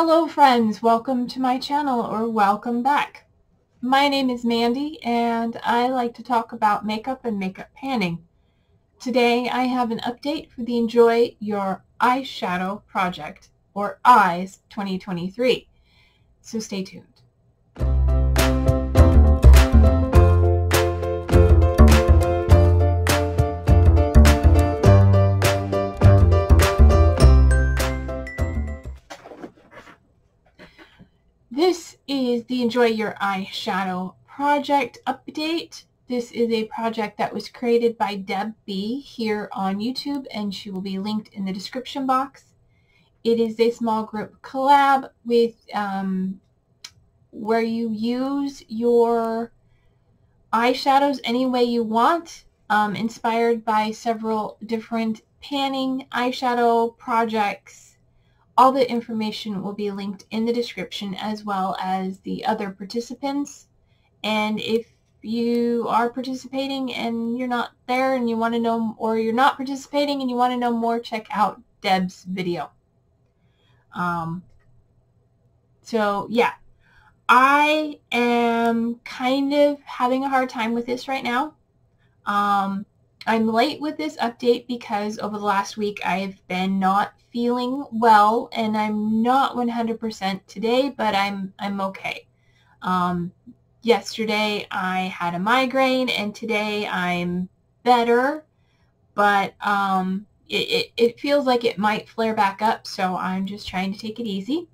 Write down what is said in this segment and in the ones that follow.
Hello friends, welcome to my channel or welcome back. My name is Mandy and I like to talk about makeup and makeup panning. Today I have an update for the Enjoy Your Eyeshadow Project or EYES 2023. So stay tuned. This is the Enjoy Your Eyeshadow project update. This is a project that was created by Deb B here on YouTube and she will be linked in the description box. It is a small group collab with um, where you use your eyeshadows any way you want, um, inspired by several different panning eyeshadow projects all the information will be linked in the description as well as the other participants. And if you are participating and you're not there and you want to know, or you're not participating and you want to know more, check out Deb's video. Um, so yeah, I am kind of having a hard time with this right now. Um, I'm late with this update because over the last week I've been not feeling well and I'm not 100% today, but I'm I'm okay. Um, yesterday I had a migraine and today I'm better, but um, it, it, it feels like it might flare back up, so I'm just trying to take it easy.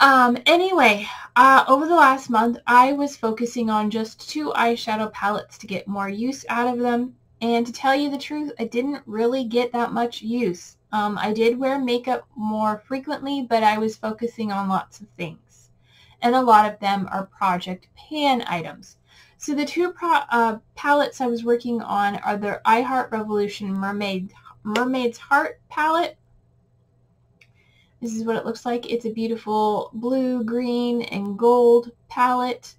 Um, anyway, uh, over the last month, I was focusing on just two eyeshadow palettes to get more use out of them. And to tell you the truth, I didn't really get that much use. Um, I did wear makeup more frequently, but I was focusing on lots of things. And a lot of them are Project Pan items. So the two uh, palettes I was working on are the I Heart Revolution Mermaid, Mermaid's Heart palette. This is what it looks like. It's a beautiful blue, green, and gold palette.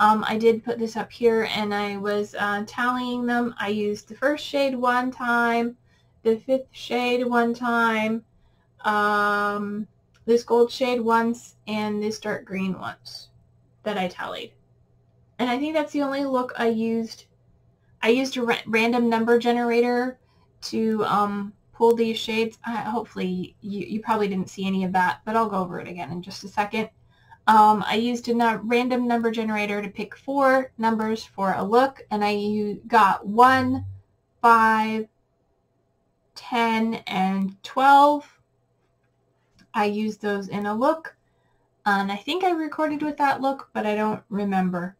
Um, I did put this up here and I was uh, tallying them. I used the first shade one time, the fifth shade one time, um, this gold shade once, and this dark green once that I tallied. And I think that's the only look I used. I used a ra random number generator to um, pull these shades. Uh, hopefully you, you probably didn't see any of that, but I'll go over it again in just a second. Um, I used a random number generator to pick four numbers for a look, and I got 1, 5, 10, and 12. I used those in a look, and I think I recorded with that look, but I don't remember.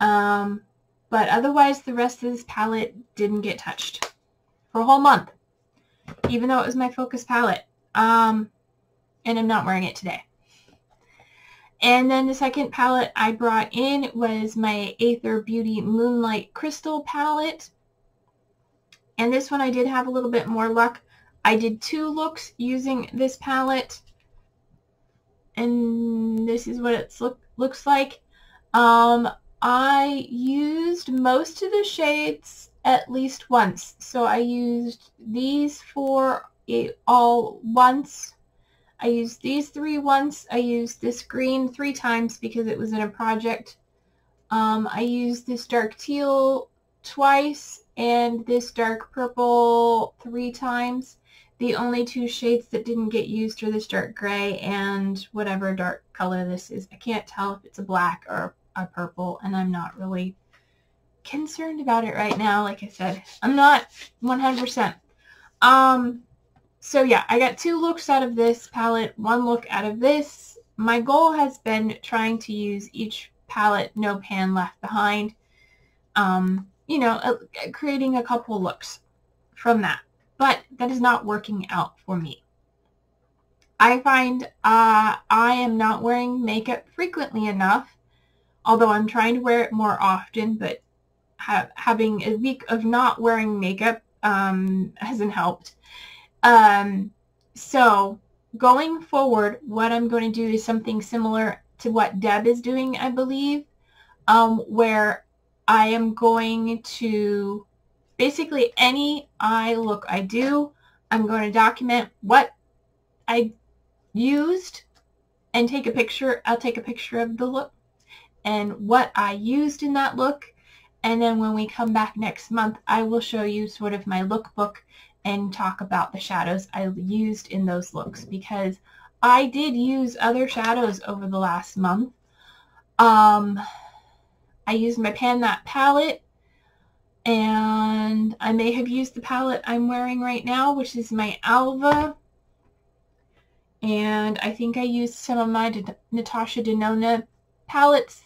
Um, but otherwise, the rest of this palette didn't get touched for a whole month, even though it was my focus palette. Um, and I'm not wearing it today. And then the second palette I brought in was my Aether Beauty Moonlight Crystal palette. And this one I did have a little bit more luck. I did two looks using this palette. And this is what it look, looks like. Um, I used most of the shades at least once. So I used these four all once I used these three once. I used this green three times because it was in a project. Um, I used this dark teal twice and this dark purple three times. The only two shades that didn't get used are this dark gray and whatever dark color this is. I can't tell if it's a black or a purple and I'm not really concerned about it right now. Like I said, I'm not 100%. Um, so yeah, I got two looks out of this palette, one look out of this. My goal has been trying to use each palette, no pan left behind. Um, you know, uh, creating a couple looks from that. But that is not working out for me. I find uh, I am not wearing makeup frequently enough, although I'm trying to wear it more often, but ha having a week of not wearing makeup um, hasn't helped. Um, so going forward, what I'm going to do is something similar to what Deb is doing, I believe, um, where I am going to basically any eye look I do, I'm going to document what I used and take a picture. I'll take a picture of the look and what I used in that look. And then when we come back next month, I will show you sort of my lookbook and talk about the shadows I used in those looks because I did use other shadows over the last month. Um, I used my Pan That palette and I may have used the palette I'm wearing right now, which is my Alva. And I think I used some of my Natasha Denona palettes,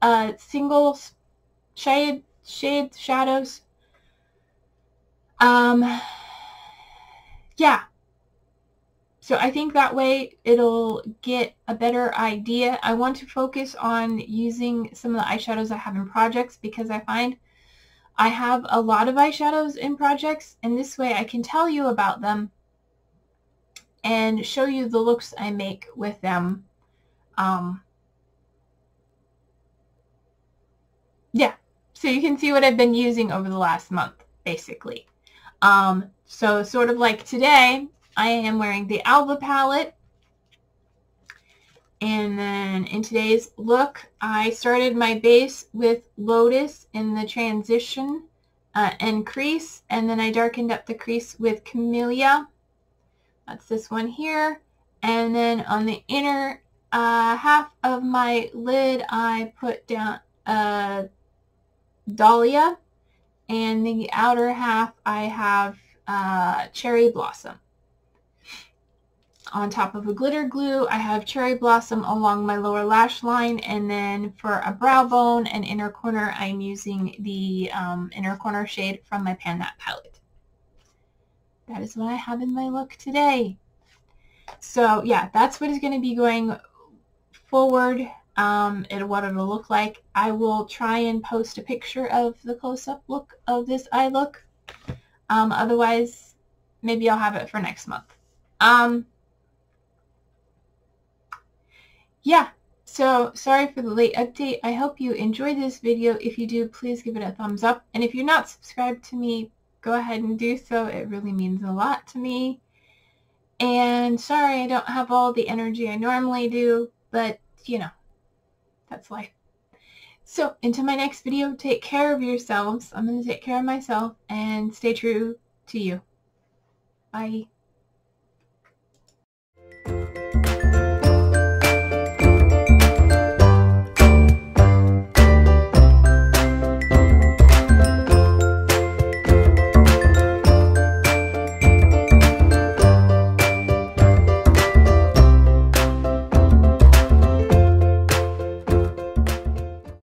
uh, single shade, shade shadows. Um, yeah. So I think that way it'll get a better idea. I want to focus on using some of the eyeshadows I have in projects because I find I have a lot of eyeshadows in projects and this way I can tell you about them and show you the looks I make with them. Um, yeah, so you can see what I've been using over the last month, basically. Um, so sort of like today, I am wearing the Alva palette and then in today's look, I started my base with Lotus in the transition uh, and crease, and then I darkened up the crease with Camellia. That's this one here. And then on the inner uh, half of my lid, I put down uh, Dahlia, and the outer half, I have uh, Cherry Blossom on top of a glitter glue. I have Cherry Blossom along my lower lash line and then for a brow bone and inner corner I'm using the um, inner corner shade from my Pan That palette. That is what I have in my look today. So yeah, that's what is going to be going forward um, and what it'll look like. I will try and post a picture of the close-up look of this eye look. Um, otherwise, maybe I'll have it for next month. Um, yeah, so sorry for the late update. I hope you enjoyed this video. If you do, please give it a thumbs up. And if you're not subscribed to me, go ahead and do so. It really means a lot to me. And sorry I don't have all the energy I normally do, but you know, that's life. So until my next video, take care of yourselves. I'm going to take care of myself and stay true to you. Bye.